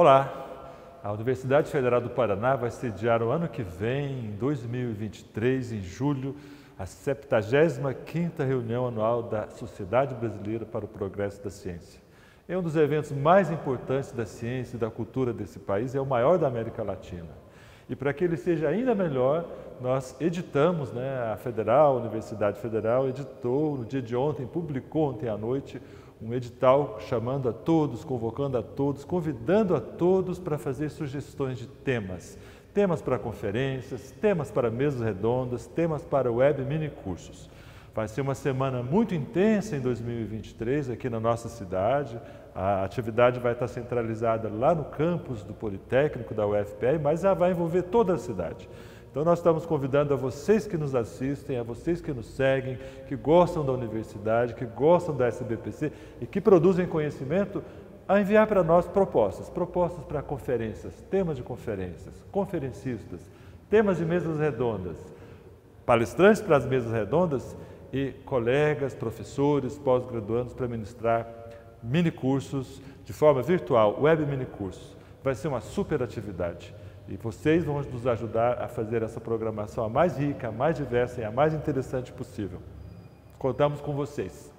Olá! A Universidade Federal do Paraná vai sediar o ano que vem, em 2023, em julho, a 75ª reunião anual da Sociedade Brasileira para o Progresso da Ciência. É um dos eventos mais importantes da ciência e da cultura desse país, é o maior da América Latina. E para que ele seja ainda melhor, nós editamos, né, a Federal, a Universidade Federal, editou no dia de ontem, publicou ontem à noite, um edital chamando a todos, convocando a todos, convidando a todos para fazer sugestões de temas. Temas para conferências, temas para mesas redondas, temas para web mini cursos. Vai ser uma semana muito intensa em 2023 aqui na nossa cidade. A atividade vai estar centralizada lá no campus do Politécnico da UFPR, mas já vai envolver toda a cidade. Então, nós estamos convidando a vocês que nos assistem, a vocês que nos seguem, que gostam da universidade, que gostam da SBPC e que produzem conhecimento, a enviar para nós propostas, propostas para conferências, temas de conferências, conferencistas, temas de mesas redondas, palestrantes para as mesas redondas e colegas, professores, pós-graduandos para ministrar mini cursos de forma virtual, web mini cursos. Vai ser uma super atividade. E vocês vão nos ajudar a fazer essa programação a mais rica, a mais diversa e a mais interessante possível. Contamos com vocês.